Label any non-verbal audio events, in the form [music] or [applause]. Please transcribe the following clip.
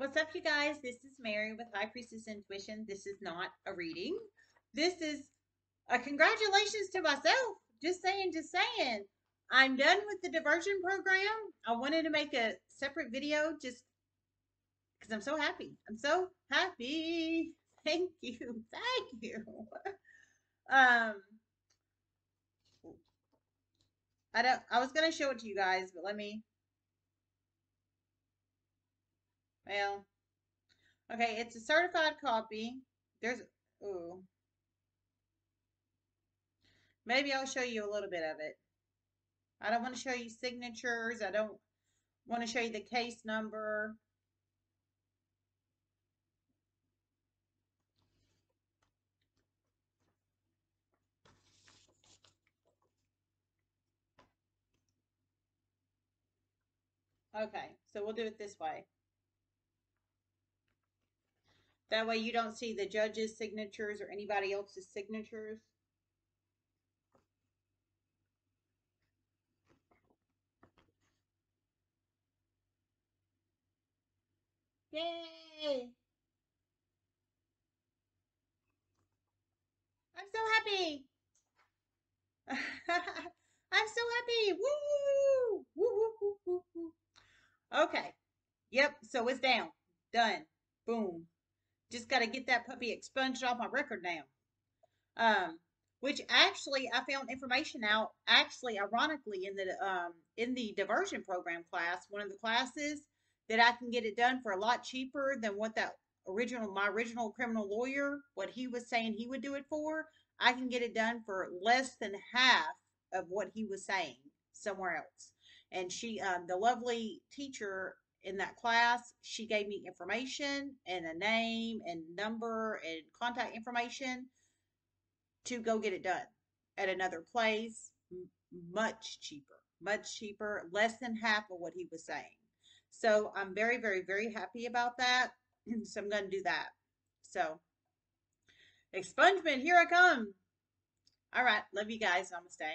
What's up, you guys? This is Mary with High Priestess Intuition. This is not a reading. This is a congratulations to myself. Just saying, just saying. I'm done with the diversion program. I wanted to make a separate video just because I'm so happy. I'm so happy. [laughs] Thank you. Thank you. [laughs] Um, I don't, I was going to show it to you guys, but let me, well, okay, it's a certified copy. There's, ooh. Maybe I'll show you a little bit of it. I don't want to show you signatures. I don't want to show you the case number. Okay, so we'll do it this way. That way you don't see the judge's signatures or anybody else's signatures. Yay! I'm so happy. [laughs] I'm so happy. Woo! Woo, woo, woo, woo. Okay. Yep. So it's down. Done. Boom. Just got to get that puppy expunged off my record now. Um, which actually I found information out. Actually, ironically, in the um in the diversion program class, one of the classes that I can get it done for a lot cheaper than what that original my original criminal lawyer what he was saying he would do it for. I can get it done for less than half of what he was saying somewhere else and she um, the lovely teacher in that class she gave me information and a name and number and contact information to go get it done at another place much cheaper much cheaper less than half of what he was saying. So i'm very very very happy about that [clears throat] so i'm going to do that. So expungement here i come. All right love you guys namaste